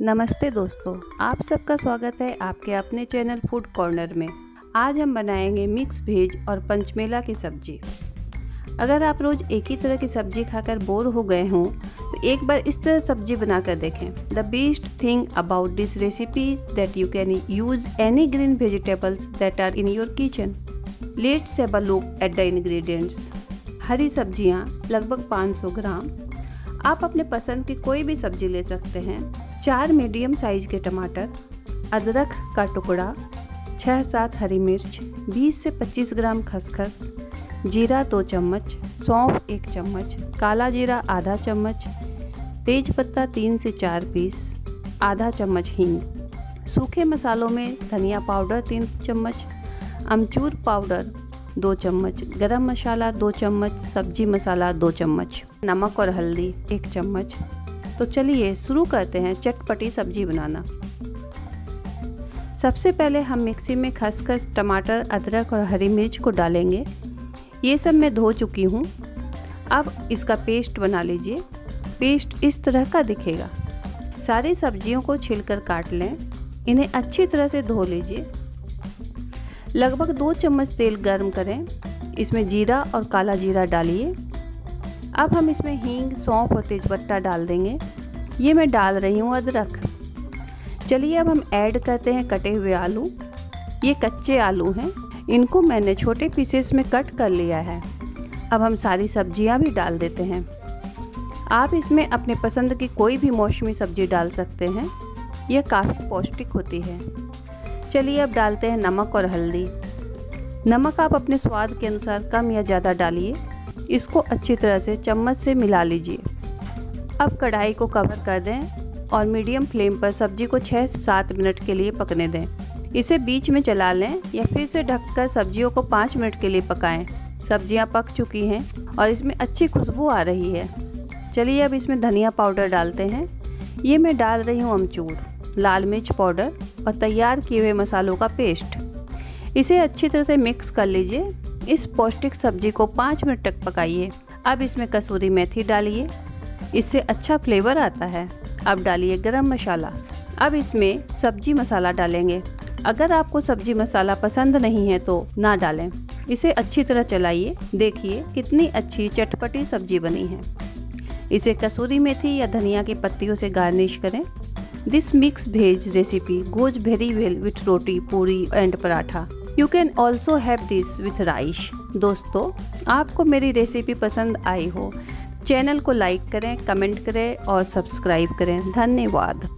नमस्ते दोस्तों, आप सबका स्वागत है आपके अपने चैनल फ़ूड कॉर्नर में। आज हम बनाएँगे मिक्स भेज और पंचमेला की सब्ज़ी। अगर आप रोज़ एक ही तरह की सब्ज़ी खाकर बोर हो गए हों तो एक बार इस तरह सब्ज़ी बनाकर देखें। The best thing about this recipe that you can use any green vegetables that are in your kitchen let's look at the ingredients हरी सब्ज़ियाँ लगभग 500 ग्राम आप अपने पसंद की कोई भी सब्ज़ी ले सकते हैं। चार मीडियम साइज़ के टमाटर, अदरक का टुकड़ा छः सात हरी मिर्च 20 से 25 ग्राम खसखस, जीरा दो चम्मच, सौंफ एक चम्मच, काला जीरा आधा चम्मच, तेज पत्ता तीन से चार पीस, आधा चम्मच हींग। सूखे मसालों में धनिया पाउडर तीन चम्मच, अमचूर पाउडर दो चम्मच गरम मसाला, दो चम्मच सब्ज़ी मसाला, दो चम्मच नमक और हल्दी, एक चम्मच। तो चलिए शुरू करते हैं चटपटी सब्ज़ी बनाना। सबसे पहले हम मिक्सी में खसखस, टमाटर, अदरक और हरी मिर्च को डालेंगे। ये सब मैं धो चुकी हूँ। अब इसका पेस्ट बना लीजिए। पेस्ट इस तरह का दिखेगा। सारी सब्जियों को छिलकर काट लें। इन्हें अच्छी तरह से धो लीजिए। लगभग दो चम्मच तेल गर्म करें। इसमें जीरा और काला जीरा डालिए। अब हम इसमें हींग, सौंफ और तेज़पत्ता डाल देंगे। ये मैं डाल रही हूँ अदरक। चलिए अब हम ऐड करते हैं कटे हुए आलू। ये कच्चे आलू हैं। इनको मैंने छोटे पीसेस में कट कर लिया है। अब हम सारी सब्ज़ियाँ भी डाल देते हैं। आप इसमें अपने पसंद की कोई भी मौसमी सब्ज़ी डाल सकते हैं। यह काफ़ी पौष्टिक होती है। चलिए अब डालते हैं नमक और हल्दी। नमक आप अपने स्वाद के अनुसार कम या ज़्यादा डालिए। इसको अच्छी तरह से चम्मच से मिला लीजिए। अब कढ़ाई को कवर कर दें और मीडियम फ्लेम पर सब्ज़ी को 6 से सात मिनट के लिए पकने दें। इसे बीच में चला लें या फिर से ढककर सब्जियों को पाँच मिनट के लिए पकाएँ। सब्ज़ियाँ पक चुकी हैं और इसमें अच्छी खुशबू आ रही है। चलिए अब इसमें धनिया पाउडर डालते हैं। ये मैं डाल रही हूँ अमचूर, लाल मिर्च पाउडर और तैयार किए हुए मसालों का पेस्ट। इसे अच्छी तरह से मिक्स कर लीजिए। इस पौष्टिक सब्ज़ी को पाँच मिनट तक पकाइए। अब इसमें कसूरी मेथी डालिए। इससे अच्छा फ्लेवर आता है। अब डालिए गरम मसाला। अब इसमें सब्ज़ी मसाला डालेंगे। अगर आपको सब्ज़ी मसाला पसंद नहीं है तो ना डालें। इसे अच्छी तरह चलाइए। देखिए कितनी अच्छी चटपटी सब्ज़ी बनी है। इसे कसूरी मेथी या धनिया की पत्तियों से गार्निश करें। This mix veg recipe goes very well with roti puri and paratha you can also have this with rice दोस्तों, आपको मेरी रेसिपी पसंद आई हो चैनल को लाइक करें कमेंट करें और सब्सक्राइब करें. धन्यवाद.